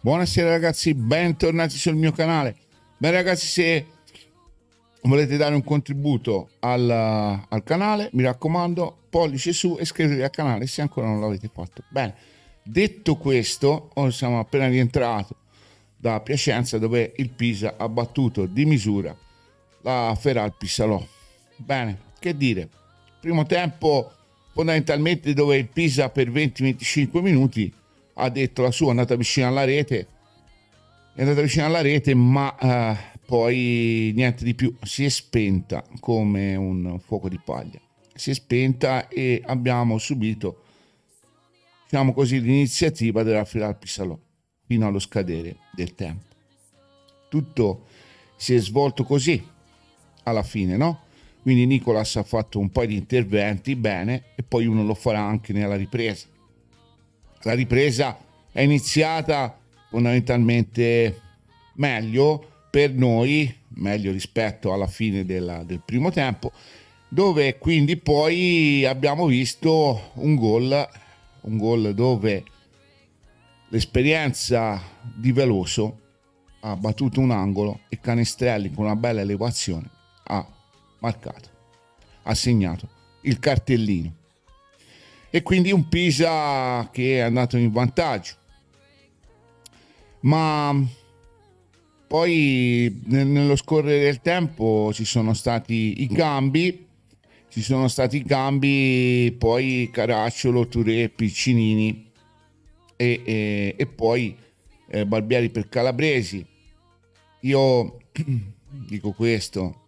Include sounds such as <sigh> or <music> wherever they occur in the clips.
Buonasera ragazzi, bentornati sul mio canale. Beh ragazzi, se volete dare un contributo al, al, canale, mi raccomando, pollice su e iscrivetevi al canale se ancora non l'avete fatto. Bene, detto questo, siamo appena rientrati da Piacenza dove il Pisa ha battuto di misura la Feralpi Salò. Bene, che dire, primo tempo fondamentalmente dove il Pisa per 20-25 minuti ha detto la sua, è andata vicino alla rete, è andata vicino alla rete, ma eh, poi niente di più, si è spenta come un fuoco di paglia. Si è spenta e abbiamo subito, diciamo così, l'iniziativa della Filalpi Salò fino allo scadere del tempo. Tutto si è svolto così alla fine, no? Quindi Nicolas ha fatto un paio di interventi bene e poi uno lo farà anche nella ripresa. La ripresa è iniziata fondamentalmente meglio per noi, meglio rispetto alla fine della, del primo tempo, dove quindi poi abbiamo visto un gol, un gol dove l'esperienza di Veloso ha battuto un angolo e Canestrelli con una bella elevazione ha marcato, ha segnato il cartellino. E quindi un Pisa che è andato in vantaggio. Ma poi nello scorrere del tempo ci sono stati i cambi, ci sono stati i cambi, poi Caracciolo, Touré, Piccinini e, e, e poi eh, Barbieri per Calabresi. Io <clears throat> dico questo,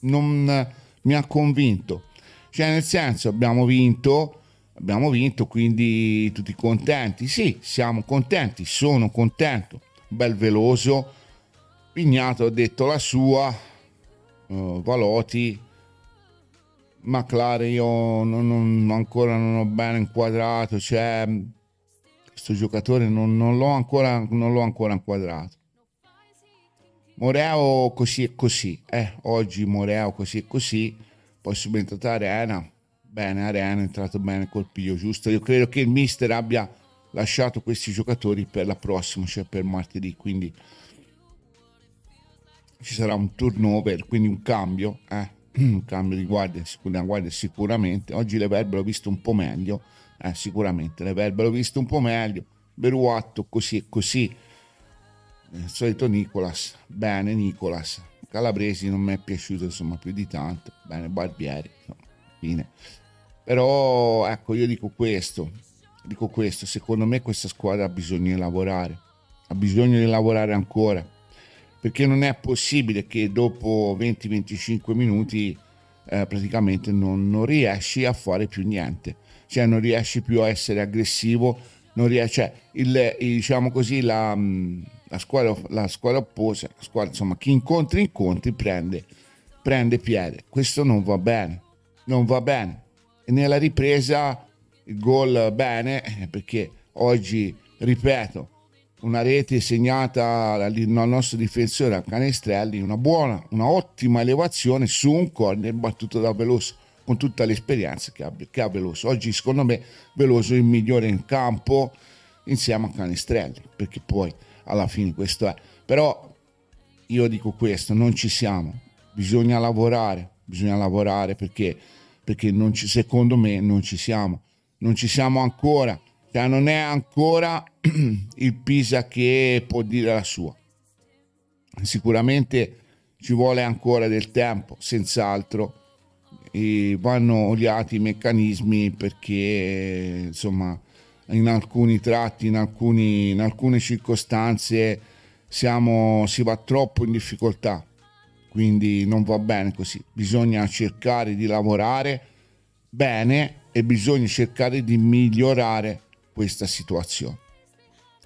non mi ha convinto. Cioè, nel senso, abbiamo vinto, abbiamo vinto, quindi tutti contenti. Sì, siamo contenti, sono contento. Bel veloso. Pignato ha detto la sua. Uh, Valoti. McLaren io non, non, ancora non ho bene inquadrato. Cioè, questo giocatore non, non l'ho ancora, non l'ho ancora inquadrato. Moreo così e così, eh, oggi Moreo così e così, poi subentrata Arena, bene Arena è entrato bene col piglio giusto, io credo che il mister abbia lasciato questi giocatori per la prossima, cioè per martedì, quindi ci sarà un turnover, quindi un cambio, eh, <clears throat> un cambio di guardia, guardia sicuramente, oggi le l'ho visto un po' meglio, eh, sicuramente le l'ho visto un po' meglio, Beruatto così e così, il solito Nicolas, bene Nicolas, Calabresi non mi è piaciuto insomma più di tanto, bene Barbieri, insomma, fine. Però ecco io dico questo, dico questo, secondo me questa squadra ha bisogno di lavorare, ha bisogno di lavorare ancora, perché non è possibile che dopo 20-25 minuti eh, praticamente non, non, riesci a fare più niente, cioè non riesci più a essere aggressivo, non riesci, cioè il, il, diciamo così la la squadra, la squadra opposta, la squadra, insomma, chi incontri incontri prende, prende piede. Questo non va bene, non va bene. E nella ripresa il gol bene, perché oggi, ripeto, una rete segnata dal nostro difensore a Canestrelli, una buona, una ottima elevazione su un corner battuto da Veloso con tutta l'esperienza che ha, che ha Veloso. Oggi secondo me Veloso è il migliore in campo insieme a Canestrelli, perché poi alla fine questo è. Però io dico questo, non ci siamo, bisogna lavorare, bisogna lavorare perché, perché ci, secondo me non ci siamo, non ci siamo ancora, cioè non è ancora <clears throat> il Pisa che può dire la sua. Sicuramente ci vuole ancora del tempo, senz'altro, vanno oliati i meccanismi perché insomma in alcuni tratti, in, alcuni, in alcune circostanze siamo, si va troppo in difficoltà, quindi non va bene così. Bisogna cercare di lavorare bene e bisogna cercare di migliorare questa situazione.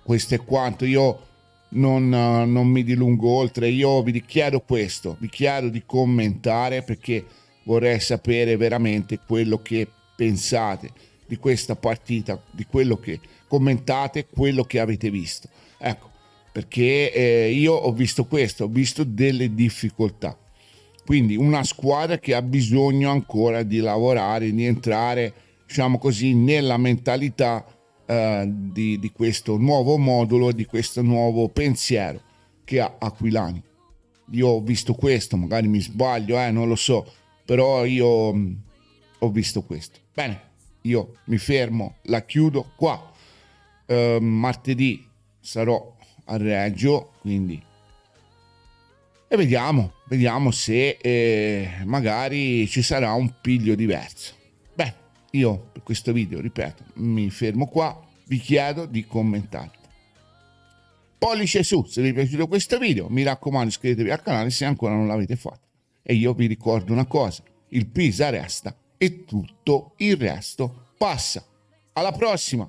Questo è quanto io non, non mi dilungo oltre, io vi chiedo questo, vi chiedo di commentare perché vorrei sapere veramente quello che pensate di questa partita, di quello che commentate, quello che avete visto. Ecco, perché eh, io ho visto questo, ho visto delle difficoltà. Quindi una squadra che ha bisogno ancora di lavorare, di entrare, diciamo così, nella mentalità eh, di, di questo nuovo modulo, di questo nuovo pensiero che ha Aquilani. Io ho visto questo, magari mi sbaglio, eh, non lo so, però io mh, ho visto questo. Bene, io mi fermo, la chiudo qua. Uh, martedì sarò a Reggio, quindi e vediamo, vediamo se eh, magari ci sarà un piglio diverso. Beh, io per questo video, ripeto, mi fermo qua, vi chiedo di commentare. Pollice su se vi è piaciuto questo video, mi raccomando iscrivetevi al canale se ancora non l'avete fatto. E io vi ricordo una cosa, il Pisa resta e tutto il resto passa. Alla prossima!